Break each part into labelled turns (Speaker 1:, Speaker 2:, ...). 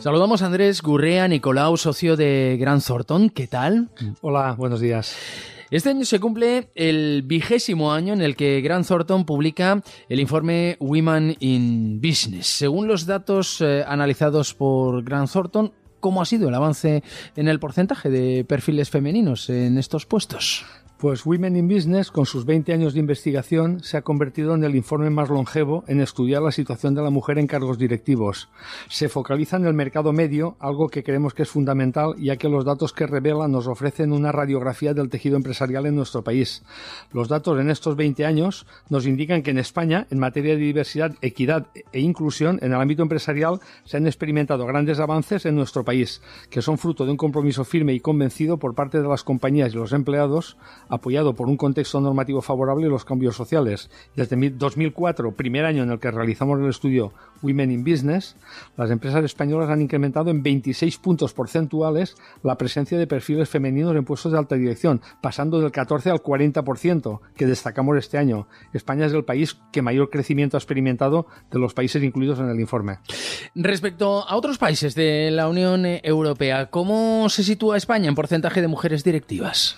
Speaker 1: Saludamos a Andrés Gurrea Nicolau, socio de Gran Thornton. ¿Qué tal?
Speaker 2: Hola, buenos días.
Speaker 1: Este año se cumple el vigésimo año en el que Grant Thornton publica el informe Women in Business. Según los datos eh, analizados por Grant Thornton, ¿cómo ha sido el avance en el porcentaje de perfiles femeninos en estos puestos?
Speaker 2: Pues Women in Business, con sus 20 años de investigación, se ha convertido en el informe más longevo en estudiar la situación de la mujer en cargos directivos. Se focaliza en el mercado medio, algo que creemos que es fundamental, ya que los datos que revela nos ofrecen una radiografía del tejido empresarial en nuestro país. Los datos en estos 20 años nos indican que en España, en materia de diversidad, equidad e inclusión, en el ámbito empresarial, se han experimentado grandes avances en nuestro país, que son fruto de un compromiso firme y convencido por parte de las compañías y los empleados apoyado por un contexto normativo favorable y los cambios sociales. Desde 2004, primer año en el que realizamos el estudio Women in Business, las empresas españolas han incrementado en 26 puntos porcentuales la presencia de perfiles femeninos en puestos de alta dirección, pasando del 14 al 40% que destacamos este año. España es el país que mayor crecimiento ha experimentado de los países incluidos en el informe.
Speaker 1: Respecto a otros países de la Unión Europea, ¿cómo se sitúa España en porcentaje de mujeres directivas?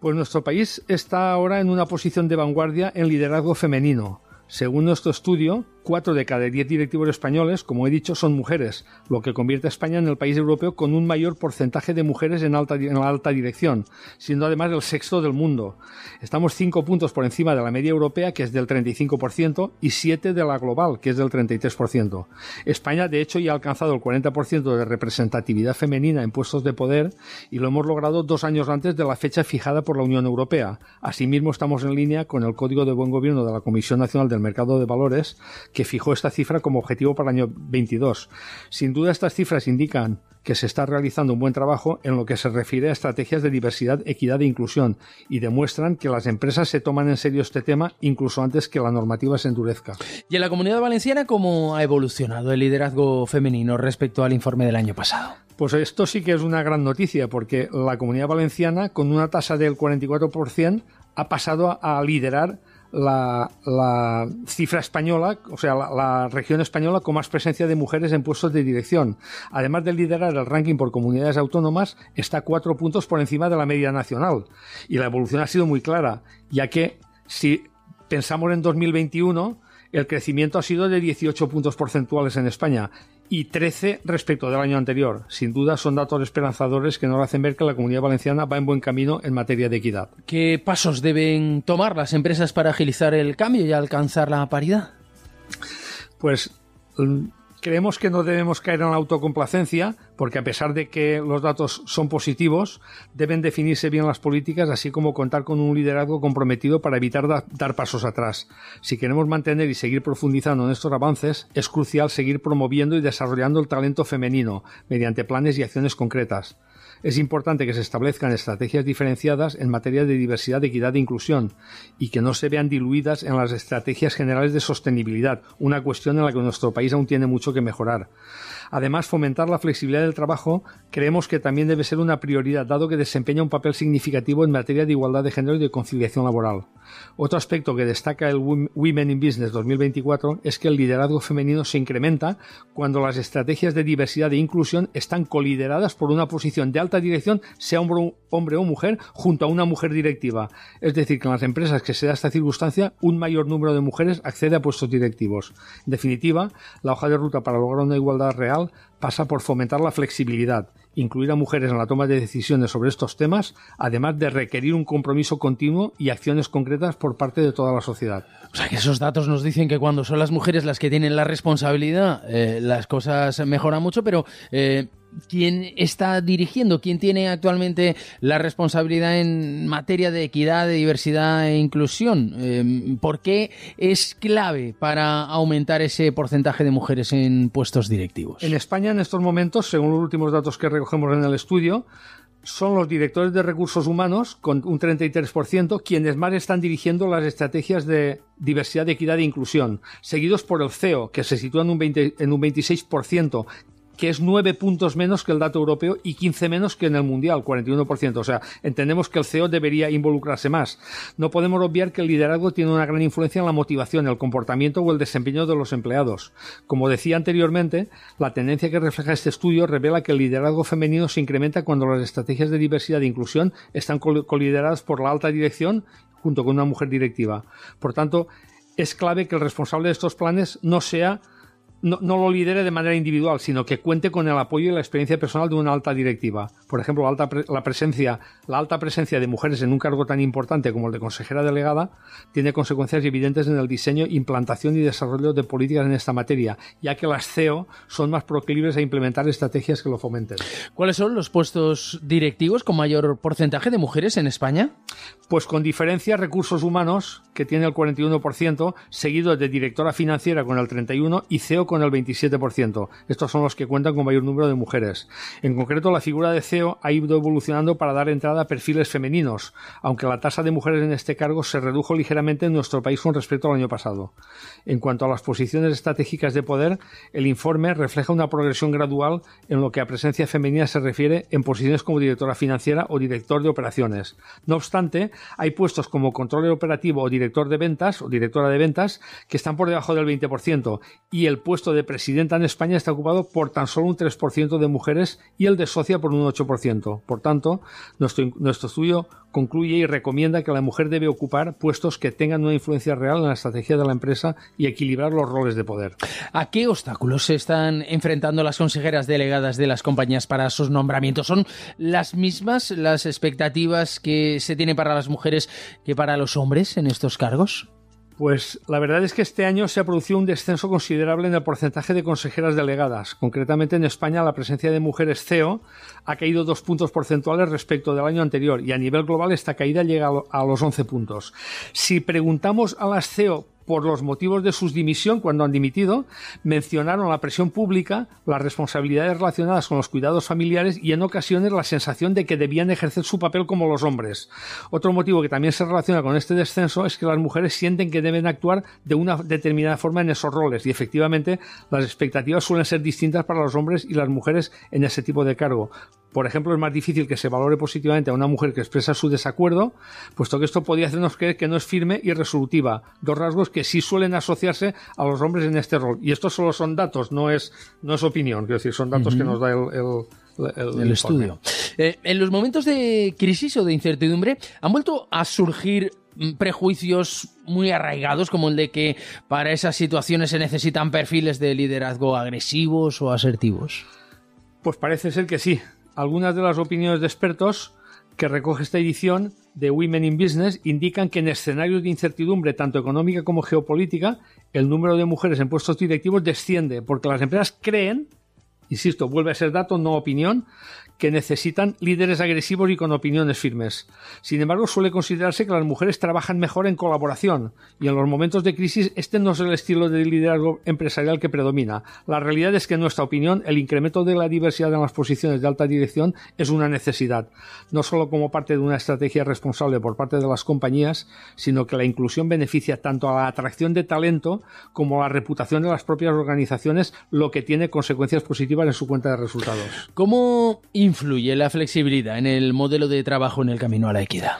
Speaker 2: Pues nuestro país está ahora en una posición de vanguardia en liderazgo femenino. Según nuestro estudio, Cuatro de cada diez directivos españoles, como he dicho, son mujeres, lo que convierte a España en el país europeo con un mayor porcentaje de mujeres en, alta, en la alta dirección, siendo además el sexto del mundo. Estamos cinco puntos por encima de la media europea, que es del 35%, y siete de la global, que es del 33%. España, de hecho, ya ha alcanzado el 40% de representatividad femenina en puestos de poder y lo hemos logrado dos años antes de la fecha fijada por la Unión Europea. Asimismo, estamos en línea con el Código de Buen Gobierno de la Comisión Nacional del Mercado de Valores, que fijó esta cifra como objetivo para el año 22. Sin duda estas cifras indican que se está realizando un buen trabajo en lo que se refiere a estrategias de diversidad, equidad e inclusión y demuestran que las empresas se toman en serio este tema incluso antes que la normativa se endurezca.
Speaker 1: ¿Y en la comunidad valenciana cómo ha evolucionado el liderazgo femenino respecto al informe del año pasado?
Speaker 2: Pues esto sí que es una gran noticia porque la comunidad valenciana con una tasa del 44% ha pasado a liderar la, cifra española, o sea, la, región española con más presencia de mujeres en puestos de dirección. Además de liderar el ranking por comunidades autónomas, está cuatro puntos por encima de la media nacional. Y la evolución ha sido muy clara, ya que si pensamos en 2021, el crecimiento ha sido de 18 puntos porcentuales en España y 13 respecto del año anterior. Sin duda son datos esperanzadores que nos hacen ver que la comunidad valenciana va en buen camino en materia de equidad.
Speaker 1: ¿Qué pasos deben tomar las empresas para agilizar el cambio y alcanzar la paridad?
Speaker 2: Pues mm, Creemos que no debemos caer en la autocomplacencia, porque a pesar de que los datos son positivos, deben definirse bien las políticas, así como contar con un liderazgo comprometido para evitar dar pasos atrás. Si queremos mantener y seguir profundizando en estos avances, es crucial seguir promoviendo y desarrollando el talento femenino mediante planes y acciones concretas es importante que se establezcan estrategias diferenciadas en materia de diversidad, equidad e inclusión y que no se vean diluidas en las estrategias generales de sostenibilidad, una cuestión en la que nuestro país aún tiene mucho que mejorar. Además, fomentar la flexibilidad del trabajo creemos que también debe ser una prioridad, dado que desempeña un papel significativo en materia de igualdad de género y de conciliación laboral. Otro aspecto que destaca el Women in Business 2024 es que el liderazgo femenino se incrementa cuando las estrategias de diversidad e inclusión están colideradas por una posición de alta dirección, sea hombre o mujer, junto a una mujer directiva. Es decir, que en las empresas que se da esta circunstancia, un mayor número de mujeres accede a puestos directivos. En definitiva, la hoja de ruta para lograr una igualdad real pasa por fomentar la flexibilidad, incluir a mujeres en la toma de decisiones sobre estos temas, además de requerir un compromiso continuo y acciones concretas por parte de toda la sociedad.
Speaker 1: O sea que esos datos nos dicen que cuando son las mujeres las que tienen la responsabilidad, eh, las cosas mejoran mucho, pero eh, quién está dirigiendo, quién tiene actualmente la responsabilidad en materia de equidad, de diversidad e inclusión. Em, ¿Por qué es clave para aumentar ese porcentaje de mujeres en puestos directivos?
Speaker 2: En España, en estos momentos, según los últimos datos que recogemos en el estudio, son los directores de recursos humanos, con un 33%, quienes más están dirigiendo las estrategias de diversidad, equidad e inclusión, seguidos por el CEO, que se sitúa en un, 20, en un 26%, que es nueve puntos menos que el dato europeo y 15 menos que en el mundial, 41%. O sea, entendemos que el CEO debería involucrarse más. No podemos obviar que el liderazgo tiene una gran influencia en la motivación, el comportamiento o el desempeño de los empleados. Como decía anteriormente, la tendencia que refleja este estudio revela que el liderazgo femenino se incrementa cuando las estrategias de diversidad e inclusión están colideradas por la alta dirección junto con una mujer directiva. Por tanto, es clave que el responsable de estos planes no sea no, lo lidere de manera individual, sino que cuente con el apoyo y la experiencia personal de una alta directiva. Por ejemplo, la alta, la, presencia, la alta presencia de mujeres en un cargo tan importante como el de consejera delegada tiene consecuencias evidentes en el diseño, implantación y desarrollo de políticas en esta materia, ya que las CEO son más proclives a implementar estrategias que lo fomenten.
Speaker 1: ¿Cuáles son los puestos directivos con mayor porcentaje de mujeres en España?
Speaker 2: Pues con diferencia recursos humanos, que tiene el 41%, seguido de directora financiera con el 31% y CEO con el 27%. Estos son los que cuentan con mayor número de mujeres. En concreto, la figura de CEO ha ido evolucionando para dar entrada a perfiles femeninos, aunque la tasa de mujeres en este cargo se redujo ligeramente en nuestro país con respecto al año pasado. En cuanto a las posiciones estratégicas de poder, el informe refleja una progresión gradual en lo que a presencia femenina se refiere en posiciones como directora financiera o director de operaciones. No obstante, hay puestos como control operativo o director de ventas o directora de ventas que están por debajo del 20% y el puesto de presidenta en España está ocupado por tan solo un 3% de mujeres y el de socia por un 8%. Por tanto, nuestro, nuestro estudio concluye y recomienda que la mujer debe ocupar puestos que tengan una influencia real en la estrategia de la empresa y equilibrar los roles de poder.
Speaker 1: ¿A qué obstáculos se están enfrentando las consejeras delegadas de las compañías para sus nombramientos? ¿Son las mismas las expectativas que se tienen para las mujeres que para los hombres en estos cargos?
Speaker 2: Pues la verdad es que este año se ha producido un descenso considerable en el porcentaje de consejeras delegadas. Concretamente en España la presencia de mujeres CEO ha caído dos puntos porcentuales respecto del año anterior y a nivel global esta caída llega a los 11 puntos. Si preguntamos a las CEO por los motivos de su dimisión cuando han dimitido, mencionaron la presión pública, las responsabilidades relacionadas con los cuidados familiares y en ocasiones la sensación de que debían ejercer su papel como los hombres. Otro motivo que también se relaciona con este descenso es que las mujeres sienten que deben actuar de una determinada forma en esos roles y efectivamente las expectativas suelen ser distintas para los hombres y las mujeres en ese tipo de cargo. Por ejemplo, es más difícil que se valore positivamente a una mujer que expresa su desacuerdo, puesto que esto podría hacernos creer que no es firme y resolutiva, dos rasgos que sí suelen asociarse a los hombres en este rol. Y estos solo son datos, no es, no es opinión, quiero decir, son datos que nos da el,
Speaker 1: estudio. Eh, en los momentos de crisis o de incertidumbre, ¿han vuelto a surgir mm, prejuicios muy arraigados como el de que para esas situaciones se necesitan perfiles de liderazgo agresivos o asertivos?
Speaker 2: Pues parece ser que sí algunas de las opiniones de expertos que recoge esta edición de Women in Business indican que en escenarios de incertidumbre tanto económica como geopolítica, el número de mujeres en puestos directivos desciende porque las empresas creen, insisto, vuelve a ser dato, no opinión, que necesitan líderes agresivos y con opiniones firmes. Sin embargo, suele considerarse que las mujeres trabajan mejor en colaboración y en los momentos de crisis este no es el estilo de liderazgo empresarial que predomina. La realidad es que en nuestra opinión el incremento de la diversidad en las posiciones de alta dirección es una necesidad, no solo como parte de una estrategia responsable por parte de las compañías, sino que la inclusión beneficia tanto a la atracción de talento como a la reputación de las propias organizaciones, lo que tiene consecuencias positivas en su cuenta de resultados.
Speaker 1: ¿Cómo influye la flexibilidad en el modelo de trabajo en el camino a la equidad?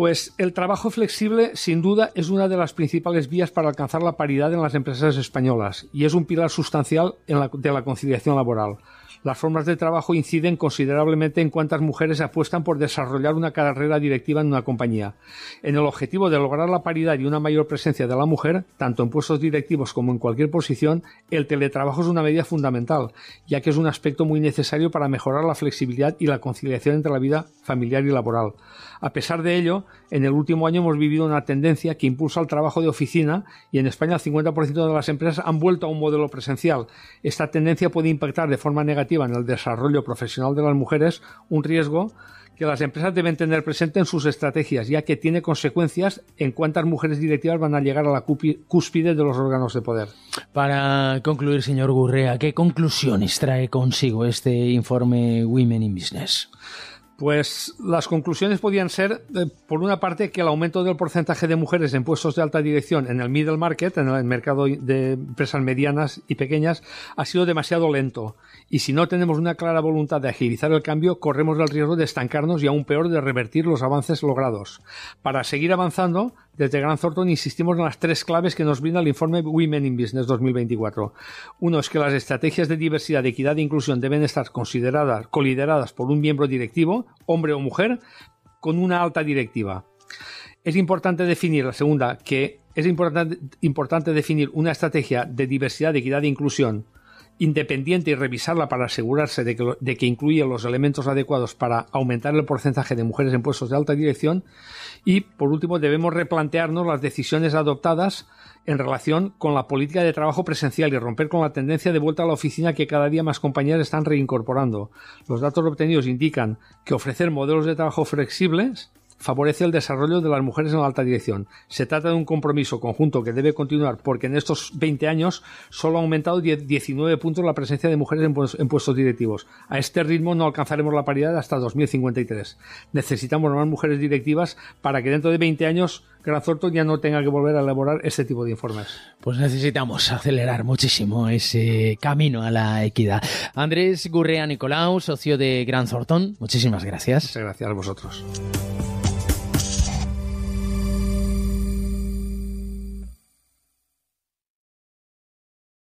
Speaker 2: Pues el trabajo flexible, sin duda, es una de las principales vías para alcanzar la paridad en las empresas españolas y es un pilar sustancial de la conciliación laboral las formas de trabajo inciden considerablemente en cuántas mujeres apuestan por desarrollar una carrera directiva en una compañía. En el objetivo de lograr la paridad y una mayor presencia de la mujer, tanto en puestos directivos como en cualquier posición, el teletrabajo es una medida fundamental, ya que es un aspecto muy necesario para mejorar la flexibilidad y la conciliación entre la vida familiar y laboral. A pesar de ello, en el último año hemos vivido una tendencia que impulsa el trabajo de oficina y en España el 50% de las empresas han vuelto a un modelo presencial. Esta tendencia puede impactar de forma negativa en el desarrollo profesional de las mujeres, un riesgo que las empresas deben tener presente en sus estrategias, ya que tiene consecuencias en cuántas mujeres directivas van a llegar a la cúspide de los órganos de poder.
Speaker 1: Para concluir, señor Gurrea, ¿qué conclusiones trae consigo este informe Women in Business?
Speaker 2: Pues las conclusiones podían ser, eh, por una parte, que el aumento del porcentaje de mujeres en puestos de alta dirección en el middle market, en el mercado de empresas medianas y pequeñas, ha sido demasiado lento. Y si no tenemos una clara voluntad de agilizar el cambio, corremos el riesgo de estancarnos y aún peor de revertir los avances logrados. Para seguir avanzando, desde Gran Thornton insistimos en las tres claves que nos brinda el informe Women in Business 2024. Uno es que las estrategias de diversidad, equidad e inclusión deben estar consideradas, colideradas por un miembro directivo, hombre o mujer, con una alta directiva. Es importante definir, la segunda, que es importante, importante definir una estrategia de diversidad, equidad e inclusión independiente y revisarla para asegurarse de que, de que incluye los elementos adecuados para aumentar el porcentaje de mujeres en puestos de alta dirección. Y, por último, debemos replantearnos las decisiones adoptadas en relación con la política de trabajo presencial y romper con la tendencia de vuelta a la oficina que cada día más compañías están reincorporando. Los datos obtenidos indican que ofrecer modelos de trabajo flexibles favorece el desarrollo de las mujeres en la alta dirección. Se trata de un compromiso conjunto que debe continuar porque en estos 20 años solo ha aumentado 19 puntos la presencia de mujeres en, puestos directivos. A este ritmo no alcanzaremos la paridad hasta 2053. Necesitamos más mujeres directivas para que dentro de 20 años Gran ya no tenga que volver a elaborar este tipo de informes.
Speaker 1: Pues necesitamos acelerar muchísimo ese camino a la equidad. Andrés Gurrea Nicolau, socio de Gran Thornton, muchísimas gracias.
Speaker 2: Muchas gracias a vosotros.